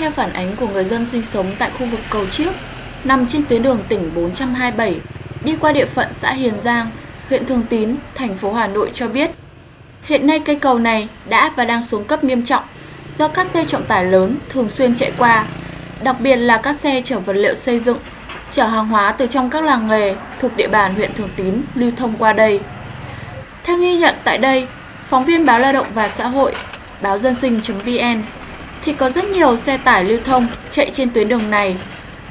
theo phản ánh của người dân sinh sống tại khu vực cầu Chiếc, nằm trên tuyến đường tỉnh 427, đi qua địa phận xã Hiền Giang, huyện Thường Tín, thành phố Hà Nội cho biết, hiện nay cây cầu này đã và đang xuống cấp nghiêm trọng do các xe trọng tải lớn thường xuyên chạy qua, đặc biệt là các xe chở vật liệu xây dựng, chở hàng hóa từ trong các làng nghề thuộc địa bàn huyện Thường Tín lưu thông qua đây. Theo ghi nhận tại đây, phóng viên báo Lao động và Xã hội, báo dân sinh.vn thì có rất nhiều xe tải lưu thông chạy trên tuyến đường này,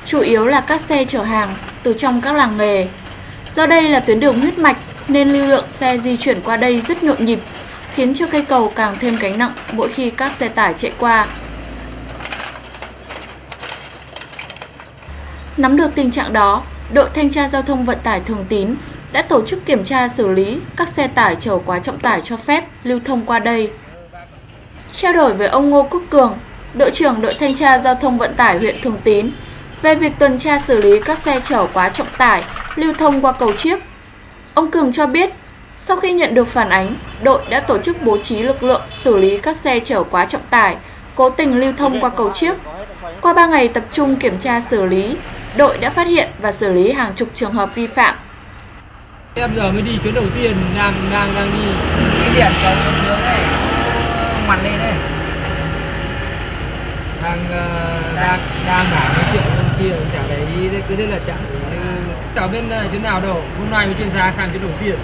chủ yếu là các xe chở hàng từ trong các làng nghề. Do đây là tuyến đường huyết mạch nên lưu lượng xe di chuyển qua đây rất nhộn nhịp, khiến cho cây cầu càng thêm gánh nặng mỗi khi các xe tải chạy qua. Nắm được tình trạng đó, đội thanh tra giao thông vận tải Thường Tín đã tổ chức kiểm tra xử lý các xe tải chở quá trọng tải cho phép lưu thông qua đây. Trao đổi với ông Ngô Quốc Cường, đội trưởng đội thanh tra giao thông vận tải huyện Thường Tín về việc tuần tra xử lý các xe chở quá trọng tải lưu thông qua cầu Chiếc. Ông Cường cho biết, sau khi nhận được phản ánh, đội đã tổ chức bố trí lực lượng xử lý các xe chở quá trọng tải cố tình lưu thông qua cầu Chiếc. Qua 3 ngày tập trung kiểm tra xử lý, đội đã phát hiện và xử lý hàng chục trường hợp vi phạm. Em giờ mới đi chuyến đầu tiên, đang đang đang đi. cái biển cầu này mặt lên đây đang uh, đang đang bảo nói chuyện bên kia chả thấy cứ thế là chả bên này chuyến nào đâu hôm nay mới chuyên xa sang chuyến đầu tiên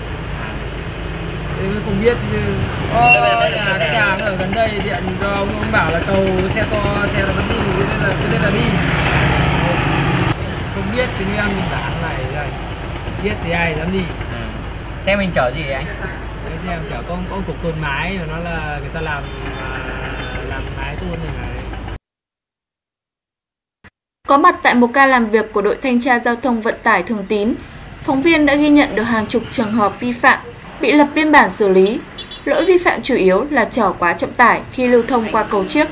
thế mới không biết như Ô, nhà cái nhà nó ở gần đây điện cho ông, ông bảo là cầu xe to xe nó vẫn đi cứ thế là cứ thế là đi. Không biết thì em mình bảo này rồi biết thì ai dám đi. Xe mình chở gì vậy anh? Đấy xem chở có có cục tôn mái mà nó là người ta làm à, làm mái tôn này này có mặt tại một ca làm việc của đội thanh tra giao thông vận tải Thường Tín, phóng viên đã ghi nhận được hàng chục trường hợp vi phạm bị lập biên bản xử lý. Lỗi vi phạm chủ yếu là chở quá trọng tải khi lưu thông qua cầu chiếc.